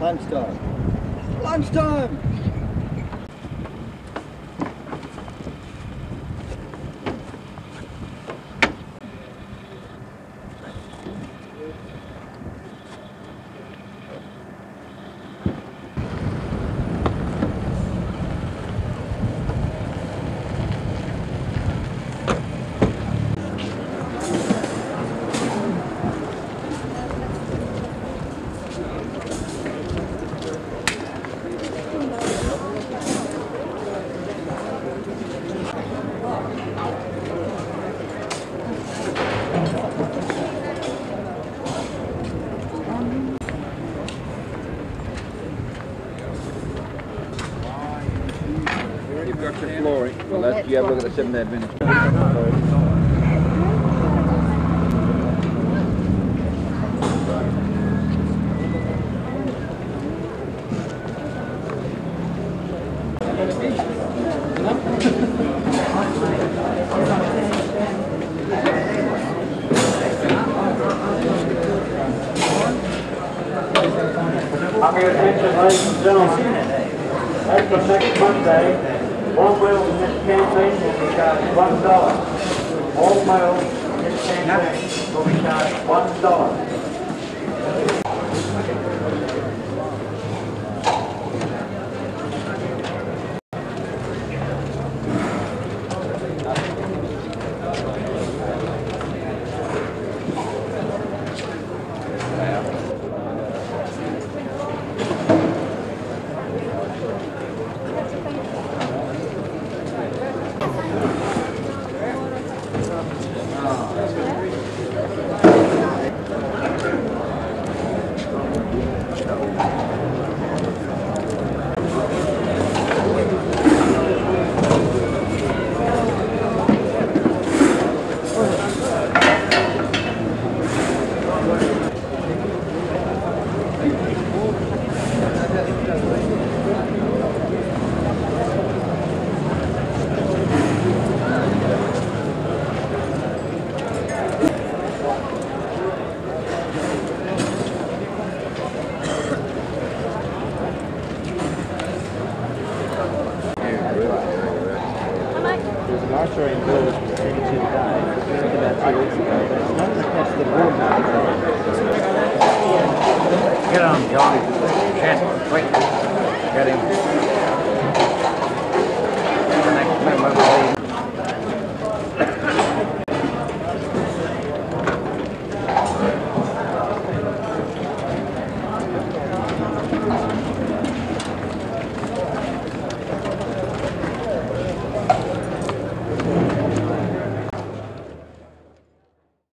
Lunchtime. Lunchtime! Your flooring. You have a look at the. Have your attention, ladies and gentlemen. From next Monday, all meals in this campaign will be charged one dollar. All meals in this campaign will be charged one dollar. there's an archery village with 82 guys. This about two weeks ago. But it's not going to catch the board now. Get on, Johnny. Chant. quick. Get him.